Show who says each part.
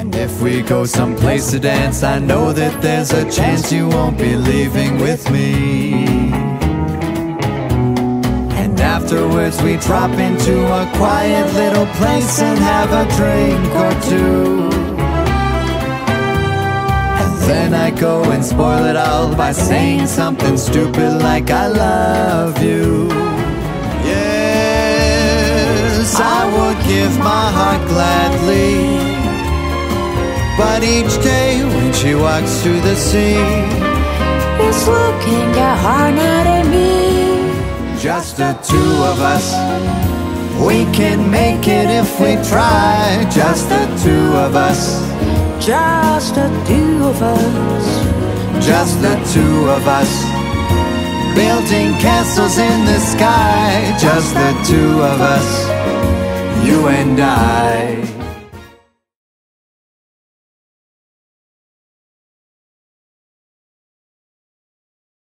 Speaker 1: And if we go someplace to dance, I know that there's a chance you won't be leaving with me. And afterwards, we drop into a quiet little place and have a drink or two. And then I go and spoil it all by saying something stupid like I love you. Yes, I would give my heart gladly. But each day when she walks through the sea,
Speaker 2: It's looking hard at me.
Speaker 1: just the two of us. We can make it if we try, just the two of us.
Speaker 2: Just the two of us.
Speaker 1: Just the two of us. Building castles in the sky, just the two of us. You and I.